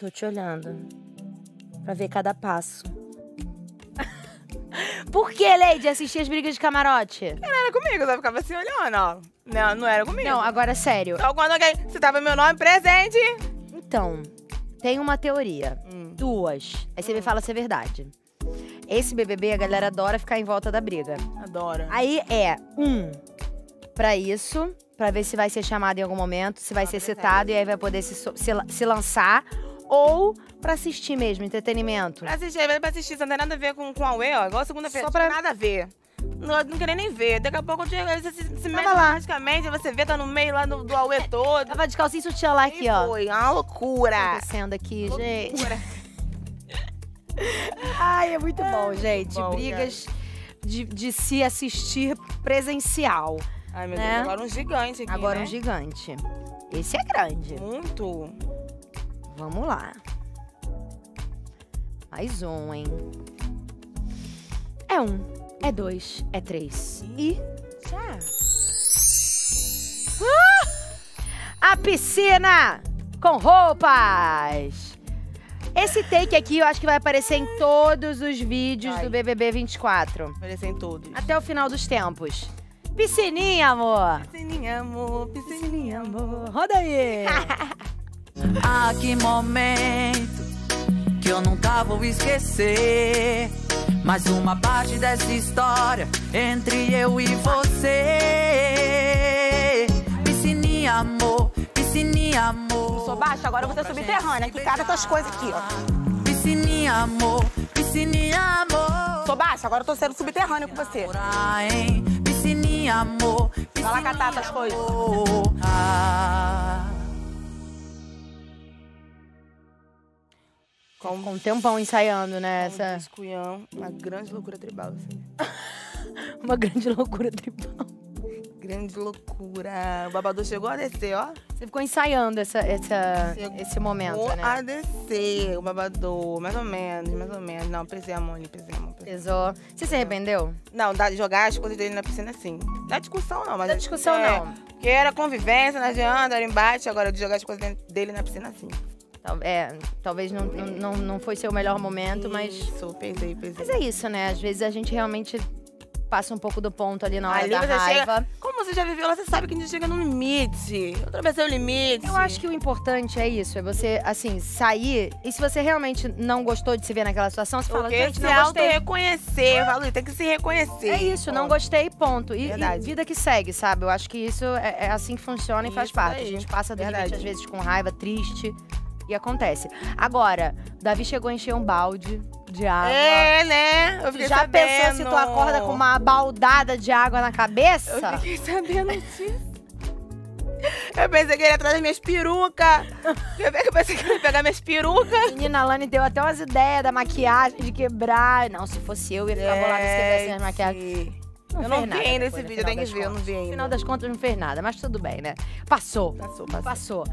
Tô te olhando. Pra ver cada passo. Por que, Lady, assistir as brigas de camarote? Não era comigo, eu ficava assim olhando, ó. Não, não era comigo. Não, agora sério. Só quando alguém citava meu nome presente. Então, tem uma teoria. Hum. Duas. Aí você me fala se é verdade. Esse BBB, a galera adora ficar em volta da briga. Adoro. Aí é, um, pra isso, pra ver se vai ser chamado em algum momento, se vai ser citado e aí vai poder se, se, se lançar. Ou pra assistir mesmo, entretenimento. Pra assistir, pra assistir, isso não tem nada a ver com, com a UE, ó. Igual segunda-feira. Só Só pra- pra... nada a ver. Não, não queria nem ver. Daqui a pouco você se, se mete lá. magicamente, você vê, tá no meio lá do, do Aue todo. Tava de calcinha e sutiã lá aqui, E ó. Foi, é uma loucura. Acontecendo aqui, gente. Loucura. Ai, é muito bom, gente. bom, Brigas de, de se assistir presencial. Ai, meu Né? Deus, agora um gigante aqui, Agora né? um gigante. Esse é grande. Muito. Vamos lá. Mais um, hein? É um, é dois, é três. E Já. a piscina com roupas. Esse take aqui eu acho que vai aparecer em todos os vídeos Vai. do BBB 24. Aparecem todos. Até o final dos tempos. Piscininha, amor. Piscininha, amor, piscininha, amor. Roda aí. Ah, que momento que eu nunca vou esquecer. Mais uma parte dessa história entre eu e você. Piscininha, amor, piscininha, amor. Sou baixa, agora eu vou ser subterrânea. Aqui cada tuas coisas aqui, ó. Piscininha, amor, piscininha, amor. Sou baixa, agora eu tô sendo subterrânea com você. Piscininha, amor. Vai lá catar tuas coisas. amor. Com um tempão ensaiando, né? Essa... Essa Esculhão, uma grande loucura tribal, assim. uma grande loucura tribal. Grande loucura. O babador chegou a descer, ó. Você ficou ensaiando essa, essa, Chegou esse momento, né? a descer, o babador. Mais ou menos, mais ou menos. Não, pesei a mão, ali, pesei a mão. Pesei. Pesou. Você se arrependeu? Não, de jogar as coisas dele na piscina, sim. Não é discussão, não. Mas é- discussão, é, não. Porque era convivência, não adianta, era embate. Agora, de jogar as coisas dele na piscina, sim. Tal- É, talvez não, não, não, não foi seu melhor momento, mas. Isso, pesei, pesei. Mas é isso, né? Às vezes a gente realmente passa um pouco do ponto ali na hora Ali da raiva. chega. Como você já viveu lá, você sabe que a gente chega no limite. Ultrapassei o limite. Eu acho que o importante é isso, é você, assim, sair. E se você realmente não gostou de se ver naquela situação, você fala, Porque gente, não gostei. auto-reconhecer, eu falo, tem que se reconhecer. É isso, não Ponto. gostei, ponto. E, e vida que segue, sabe? Eu acho que isso é, é assim que funciona e faz Isso parte. daí. A gente passa do Verdade. limite, às vezes, com raiva, triste. E acontece. Agora, Davi chegou a encher um balde de água. É, né? Eu fiquei já sabendo. pensou se tu acorda com uma baldada de água na cabeça? Eu fiquei sabendo disso. Eu pensei que ele ia atrás das minhas perucas. Eu pensei que ele ia pegar minhas perucas. Menina, a Lani deu até umas ideias da maquiagem, de quebrar. Não, se fosse eu, ia ficar bolada se quebrasse as maquiagens. Não eu não vi ainda esse no vídeo, tenho que ver, eu não vi No ainda. final das contas, não fez nada, mas tudo bem, né? Passou. Passou, passou. Passou.